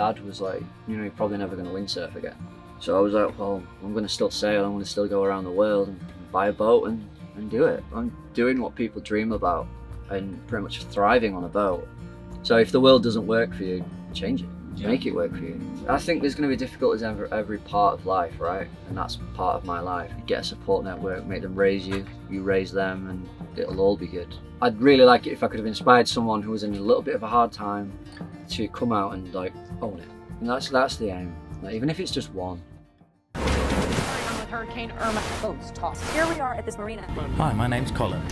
dad was like, you know, you're probably never going to windsurf again. So I was like, well, I'm going to still sail. I'm going to still go around the world and buy a boat and, and do it. I'm doing what people dream about and pretty much thriving on a boat. So if the world doesn't work for you, change it. Yeah. Make it work for you. I think there's going to be difficulties in every, every part of life, right? And that's part of my life. Get a support network, make them raise you, you raise them, and it'll all be good. I'd really like it if I could have inspired someone who was in a little bit of a hard time to come out and like own it. And that's that's the aim. Like, even if it's just one. with Hurricane Irma. Boats tossed. Here we are at this marina. Hi, my name's Colin.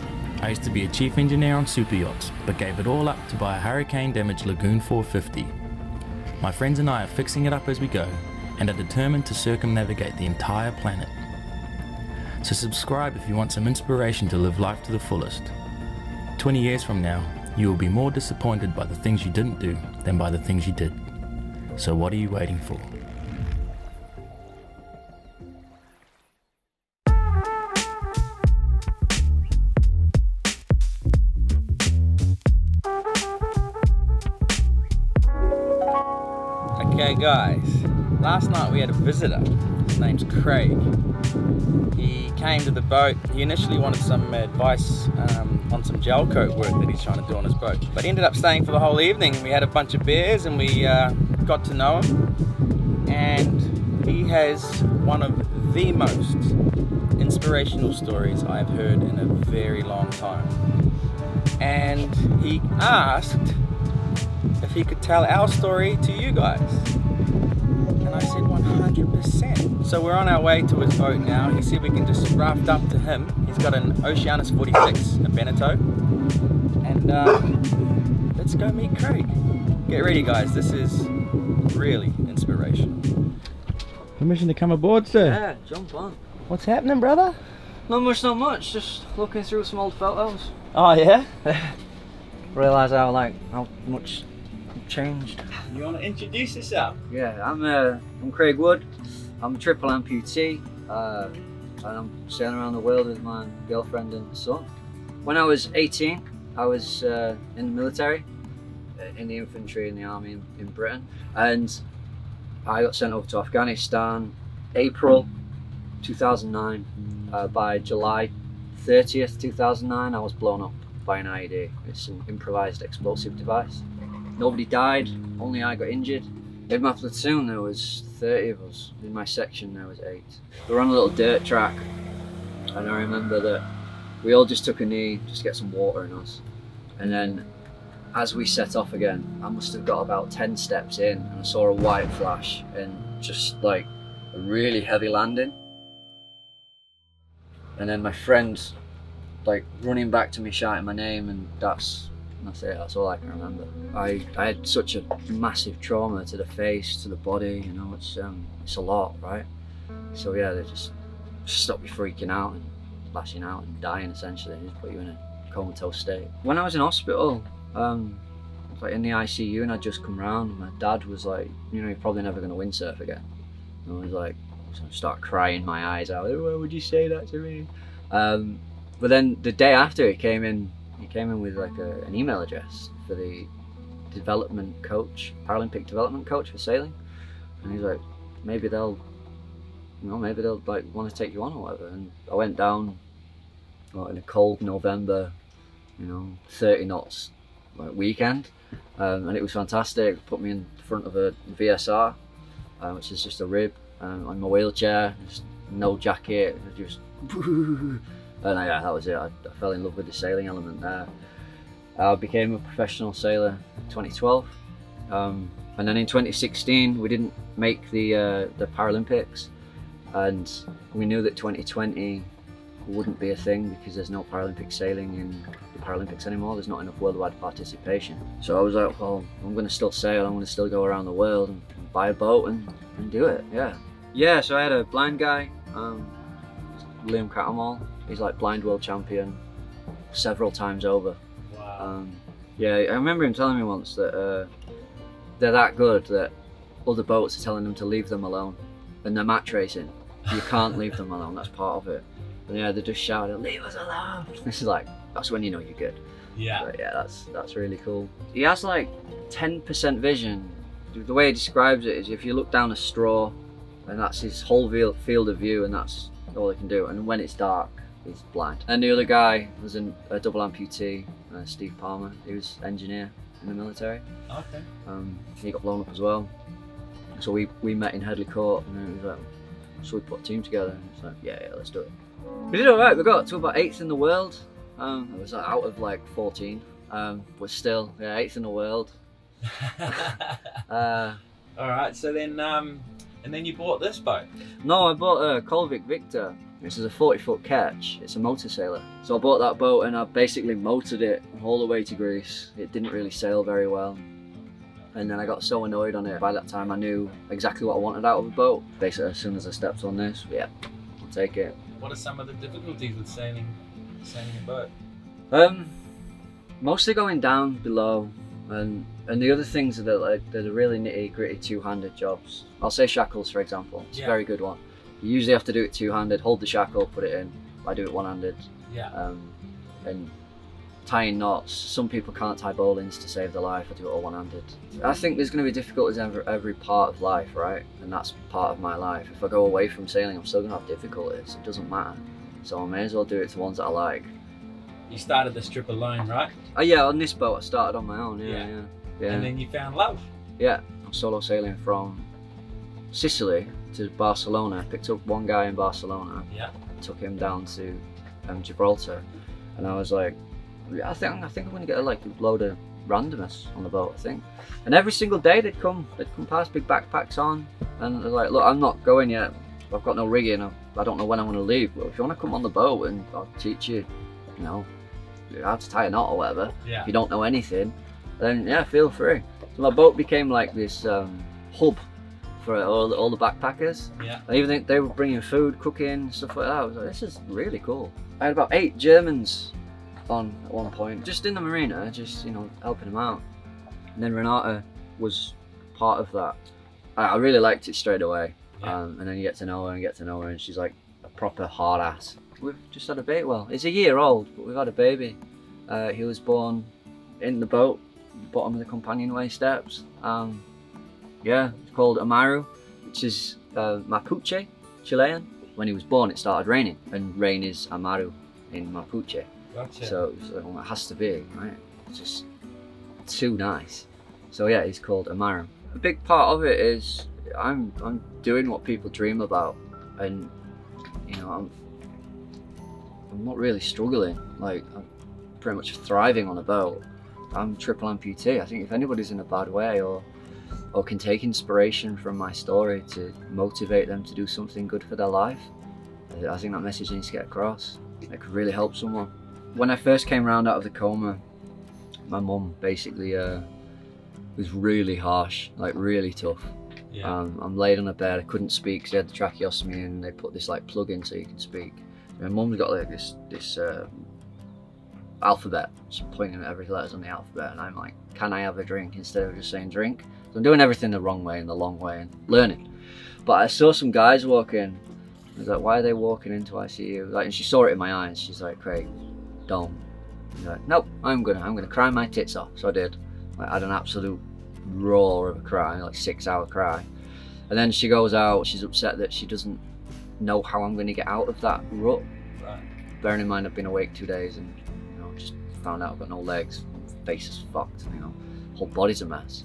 I used to be a chief engineer on super yachts, but gave it all up to buy a hurricane damaged Lagoon 450. My friends and I are fixing it up as we go and are determined to circumnavigate the entire planet. So subscribe if you want some inspiration to live life to the fullest. 20 years from now, you will be more disappointed by the things you didn't do than by the things you did. So what are you waiting for? Okay, guys. Last night we had a visitor. His name's Craig. He came to the boat. He initially wanted some advice um, on some gel coat work that he's trying to do on his boat. But he ended up staying for the whole evening. We had a bunch of beers and we uh, got to know him. And he has one of the most inspirational stories I've heard in a very long time. And he asked if he could tell our story to you guys. And I said 100%. So we're on our way to his boat now. He said we can just raft up to him. He's got an Oceanis 46, a Beneteau. And uh, let's go meet Craig. Get ready guys, this is really inspirational. Permission to come aboard, sir. Yeah, jump on. What's happening, brother? Not much, not much. Just looking through some old photos. Oh yeah? Realise how like how much changed. You want to introduce yourself? Yeah, I'm uh, I'm Craig Wood. I'm a triple amputee, uh, and I'm sailing around the world with my girlfriend and son. When I was 18, I was uh, in the military, in the infantry in the army in, in Britain, and I got sent over to Afghanistan, April 2009. Uh, by July 30th, 2009, I was blown up by an IED. It's an improvised explosive device. Nobody died, only I got injured. In my platoon there was 30 of us. In my section there was eight. We were on a little dirt track and I remember that we all just took a knee just get some water in us. And then as we set off again, I must have got about 10 steps in and I saw a white flash and just like a really heavy landing. And then my friend like running back to me shouting my name and that's that's it, that's all I can remember. I, I had such a massive trauma to the face, to the body, you know, it's um it's a lot, right? So yeah, they just stop you freaking out and lashing out and dying essentially, they just put you in a comatose state. When I was in hospital, um I like in the ICU and I'd just come round, and my dad was like, you know, you're probably never gonna windsurf again. And I was like, I was gonna start crying my eyes out, why would you say that to me? Um, but then the day after he came in, he came in with like a, an email address for the development coach, Paralympic development coach for sailing, and he's like, maybe they'll, you know, maybe they'll like want to take you on or whatever. And I went down, like, in a cold November, you know, 30 knots, weekend, um, and it was fantastic. Put me in front of a VSR, uh, which is just a rib, um, on my wheelchair, just no jacket, just. And uh, yeah, that was it. I, I, fell in love with the sailing element there. I became a professional sailor in 2012. Um, and then in 2016, we didn't make the, uh, the Paralympics. And we knew that 2020 wouldn't be a thing because there's no Paralympic sailing in the Paralympics anymore. There's not enough worldwide participation. So I was like, well, I'm going to still sail. I'm going to still go around the world and, and buy a boat and, and do it. Yeah. Yeah, so I had a blind guy, um, Liam Cattermole. He's like blind world champion several times over. Wow. Um, yeah, I remember him telling me once that uh, they're that good that other boats are telling them to leave them alone. And they're match racing. You can't leave them alone, that's part of it. And yeah, they just shouting, leave us alone. This is like, that's when you know you're good. Yeah. But yeah, that's that's really cool. He has like 10% vision the way he describes it is if you look down a straw, and that's his whole field of view, and that's all he can do. And when it's dark, he's blind. And the other guy was an, a double amputee, uh, Steve Palmer. He was engineer in the military. Okay. Um, he got blown up as well. So we, we met in Headley Court, and then he was like, "So we put a team together?" And it's like, "Yeah, yeah, let's do it." We did all right. We got to about eighth in the world. Um, it was out of like 14, um, but still, yeah, eighth in the world. Uh, All right. So then, um, and then you bought this boat. no, I bought a Colvic Victor. This is a 40 foot ketch. It's a motor sailor. So I bought that boat and I basically motored it all the way to Greece. It didn't really sail very well. And then I got so annoyed on it. By that time, I knew exactly what I wanted out of a boat. Basically, as soon as I stepped on this, yeah, I'll take it. What are some of the difficulties with sailing, sailing a boat? Um, mostly going down below, and and the other things are that like they're the really nitty gritty two handed jobs. I'll say shackles for example. It's Yeah. a very good one. You usually have to do it two handed. Hold the shackle, put it in. I do it one handed. Yeah. Um, and tying knots. Some people can't tie bowlines to save their life. I do it all one handed. I think there's going to be difficulties in every, part of life, right? And that's part of my life. If I go away from sailing, I'm still going to have difficulties. It doesn't matter. So I may as well do it to ones that I like. You started this trip alone, right? Oh yeah, on this boat I started on my own. Yeah, Yeah. yeah, yeah. And then you found love. yeah, I'm solo sailing from Sicily to Barcelona. Picked up one guy in Barcelona, Yeah. took him down to um, Gibraltar, and I was like, I think I think I'm gonna get a, like a load of randomness on the boat. I think, and every single day they'd come, they'd come past, big backpacks on, and they're like, look, I'm not going yet. I've got no rigging. I, I don't know when I'm gonna leave. But if you want to come on the boat and I'll teach you, you know, how to tie a knot or whatever Yeah. if you don't know anything, then yeah, feel free. So my boat became like this um, hub for all, all the backpackers. Yeah. I even think they were bringing food, cooking, stuff like that. I was like, this is really cool. I had about eight Germans on at one point, just in the marina, just you know helping them out. And then Renata was part of that. I, I really liked it straight away. Yeah. Um, and then you get to know her and get to know her, and she's like a proper hard ass. We've just had a baby. Well, he's a year old, but we've had a baby. Uh, he was born in the boat, bottom of the companionway steps. Um, yeah, it's called Amaru, which is uh, Mapuche, Chilean. When he was born, it started raining, and rain is Amaru in Mapuche. Gotcha. So it, it has to be, right? It's just too nice. So yeah, he's called Amaru. A big part of it is I'm I'm doing what people dream about, and you know I'm I'm not really struggling. Like I'm pretty much thriving on a boat. I'm triple amputee. I think if anybody's in a bad way or or can take inspiration from my story to motivate them to do something good for their life, I think that message needs to get across. It could really help someone. When I first came round out of the coma, my mum basically uh, was really harsh, like really tough. yeah. Um, I'm laid on a bed. I couldn't speak because they had the tracheostomy and they put this like plug in so you can speak. My mum's got like this this uh, alphabet, just pointing at every letters on the alphabet, and I'm like, can I have a drink instead of just saying drink? So I'm doing everything the wrong way and the long way and learning. But I saw some guys walk in. I was like, why are they walking into ICU? Like, and she saw it in my eyes. She's like, Craig, like, nope, I'm gonna, I'm gonna cry my tits off. So I did. I had an absolute roar of a cry, like six hour cry. And then she goes out, she's upset that she doesn't know how I'm to get out of that rut. Right. Bearing in mind I've been awake two days and you know just found out I've got no legs, face is fucked, you know, whole body's a mess.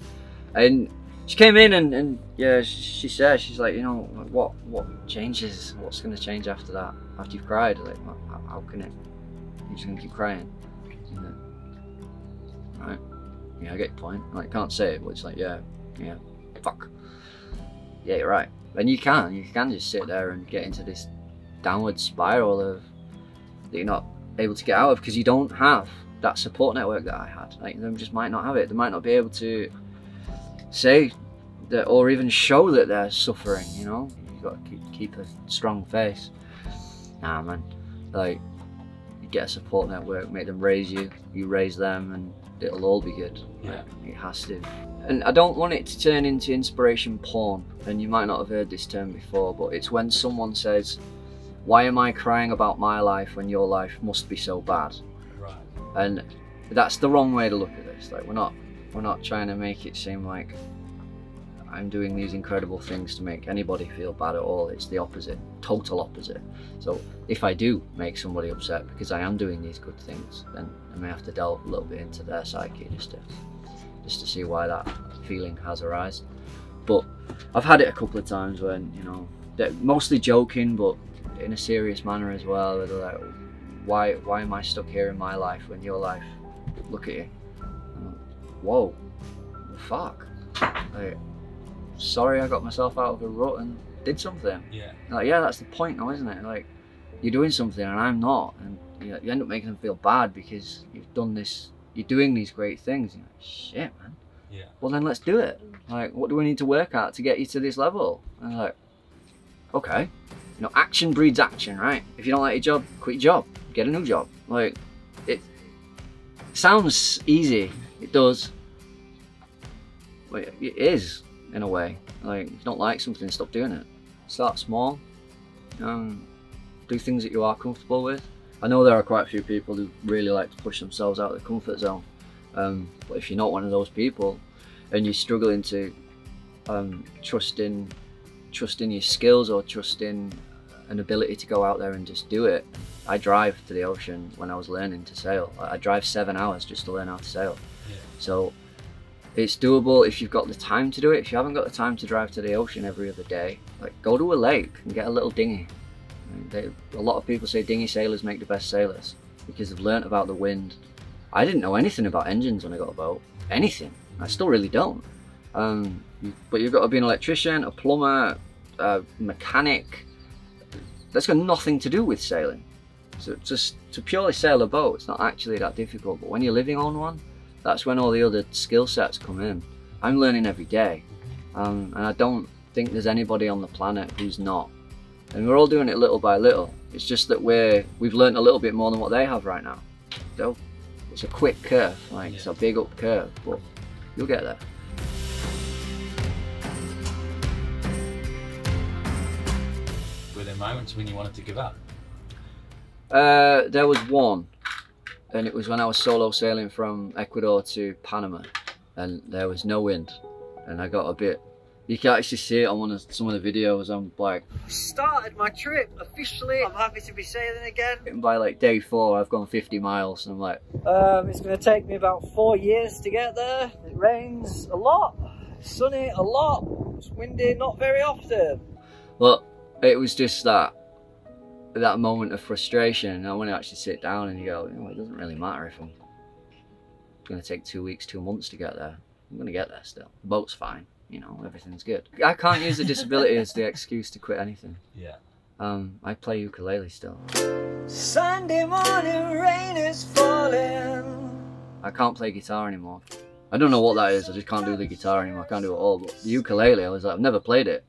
And she came in and, and yeah, she, she said she's like, you know, what what changes? What's to change after that? After you've cried, like how can it? You're just to keep crying, right? Yeah, I get your point. Like, can't say it, but it's like, yeah, yeah, fuck. Yeah, you're right. And you can, you can just sit there and get into this downward spiral of that you're not able to get out of because you don't have that support network that I had. Like, them just might not have it. They might not be able to say that or even show that they're suffering, you know? You've got to keep, keep a strong face. Nah, man. Like, get a support network, make them raise you, you raise them, and it'll all be good. Yeah. It has to. And I don't want it to turn into inspiration porn. And you might not have heard this term before, but it's when someone says, Why am I crying about my life when your life must be so bad? Right. And that's the wrong way to look at this. Like we're not we're not trying to make it seem like I'm doing these incredible things to make anybody feel bad at all. It's the opposite, total opposite. So if I do make somebody upset because I am doing these good things, then I may have to delve a little bit into their psyche just to just to see why that feeling has arisen. But I've had it a couple of times when you know, they're mostly joking, but in a serious manner as well. They're like, why why am I stuck here in my life when your life? Look at you. Whoa, fuck. Like, sorry, I got myself out of a rut and did something. Yeah. Like, yeah, that's the point, though, isn't it? Like, you're doing something and I'm not, and you, know, you end up making them feel bad because you've done this. You're doing these great things. You're like, shit, man. Yeah. Well, then let's do it. Like, what do we need to work at to get you to this level? And I'm like, okay. You know, action breeds action, right? If you don't like your job, quit your job. Get a new job. Like, it sounds easy. It does. But it is, in a way. Like, if you don't like something, stop doing it. Start small. Um, do things that you are comfortable with. I know there are quite a few people who really like to push themselves out of their comfort zone. Um, but if you're not one of those people and you're struggling to um, trust in trust in your skills or trust in an ability to go out there and just do it. I drive to the ocean when I was learning to sail. I I drive seven hours just to learn how to sail. Yeah. So it's doable if you've got the time to do it. If you haven't got the time to drive to the ocean every other day, like go to a lake and get a little dinghy. They, a lot of people say dinghy sailors make the best sailors because they've learnt about the wind. I didn't know anything about engines when I got a boat. Anything. I still really don't. Um, but you've got to be an electrician, a plumber, a mechanic. That's got nothing to do with sailing. So just to purely sail a boat, it's not actually that difficult. But when you're living on one, that's when all the other skill sets come in. I'm learning every day, um, and I don't think there's anybody on the planet who's not. And we're all doing it little by little. It's just that we're we've learned a little bit more than what they have right now. So it's a quick curve, like it's a big up curve, but you'll get there. Were there moments when you wanted to give up? Uh, there was one, and it was when I was solo sailing from Ecuador to Panama, and there was no wind, and I got a bit. You can actually see it on one of some of the videos. I'm like, started my trip officially. I'm happy to be sailing again. And by like day four, I've gone 50 miles, and I'm like, um, it's going to take me about four years to get there. It rains a lot, sunny a lot, it's windy not very often. Well, it was just that that moment of frustration. And I want to actually sit down and you go, you know, it doesn't really matter if I'm going to take two weeks, two months to get there. I'm going to get there still. The boat's fine. You know, everything's good. I can't use the disability as the excuse to quit anything. Yeah. Um, I play ukulele still. Sunday morning rain is falling. I can't play guitar anymore. I don't know what that is. I just can't do the guitar anymore. I can't do it all. But the ukulele, I was like, I've never played it.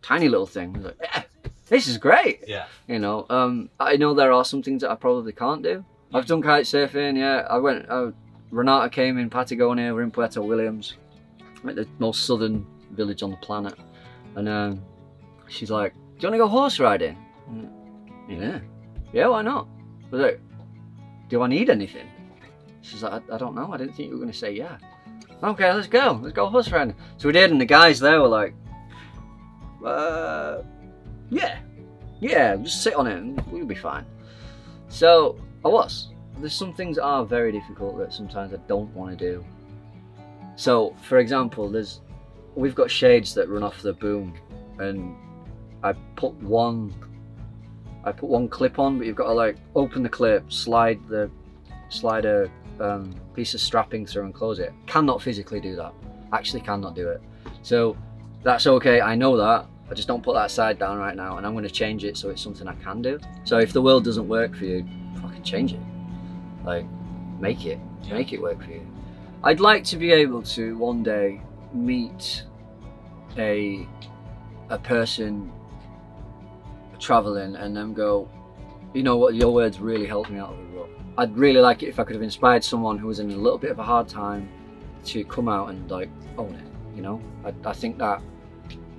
Tiny little thing. I was like, yeah, this is great. Yeah. You know, um, I know there are some things that I probably can't do. I've done kite surfing. Yeah, I went. Uh, Renata came in Patagonia. We're in Puerto Williams, like the most southern village on the planet, and um, she's like, "Do you want to go horse riding?" Like, yeah, yeah, why not? I was like, "Do I need anything?" She's like, I, "I don't know. I didn't think you were going to say yeah." Okay, let's go. Let's go horse riding. So we did, and the guys there were like, uh, yeah, yeah, just sit on it and we'll be fine. So I was. There's some things that are very difficult that sometimes I don't want to do. So, for example, there's we've got shades that run off the boom, and I put one. I put one clip on, but you've got to like open the clip, slide the slide a um, piece of strapping through and close it. Cannot physically do that. Actually, cannot do it. So that's okay. I know that. I just don't put that side down right now, and I'm going to change it so it's something I can do. So if the world doesn't work for you, fucking change it. Like, make it, Yeah. make it work for you. I'd like to be able to one day meet a a person traveling and then go, you know what, your words really helped me out of the rut. I'd really like it if I could have inspired someone who was in a little bit of a hard time to come out and like own it. You know, I, I think that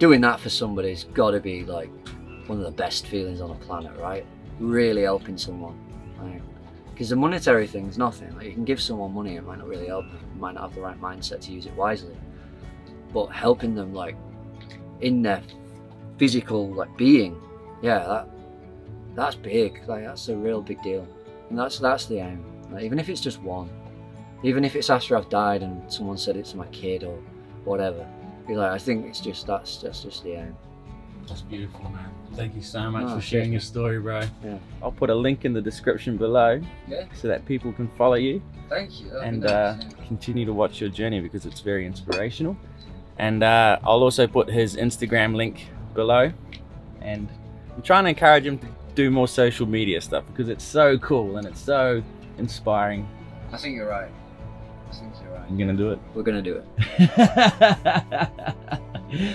doing that for somebody's got to be like one of the best feelings on the planet, right? Really helping someone, because the monetary thing is nothing. Like you can give someone money, it might not really help. You might not have the right mindset to use it wisely. but helping them like in their physical like being, yeah, that that's big. Like that's a real big deal, and that's that's the aim. Like, even if it's just one, even if it's after I've died and someone said it to my kid or whatever, be like, I think it's just that's that's just the aim. That's beautiful, man. Thank you so much Oh, for sharing cheers. your story, bro. Yeah. I'll put a link in the description below Yeah. so that people can follow you Thank you. and uh, continue to watch your journey because it's very inspirational. And uh, I'll also put his Instagram link below. And I'm trying to encourage him to do more social media stuff because it's so cool and it's so inspiring. I think you're right. I think you're right. I'm gonna do it. We're gonna do it.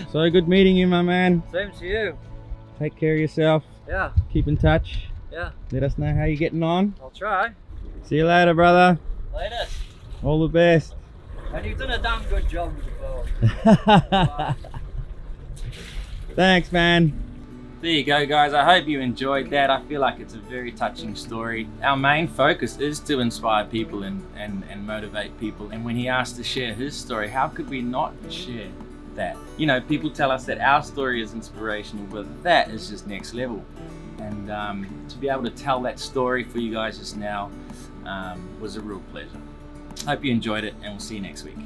so good meeting you, my man. Same to you. Take care of yourself. Yeah. Keep in touch. Yeah. Let us know how you're getting on. I'll try. See you later, brother. Later. All the best. And you've done a damn good job with the phone. Thanks, man. There you go, guys. I hope you enjoyed that. I feel like it's a very touching story. Our main focus is to inspire people and, and, and motivate people. And when he asked to share his story, how could we not share that? You know, people tell us that our story is inspirational, but that is just next level. And um, to be able to tell that story for you guys just now um, was a real pleasure. Hope you enjoyed it, and we'll see you next week.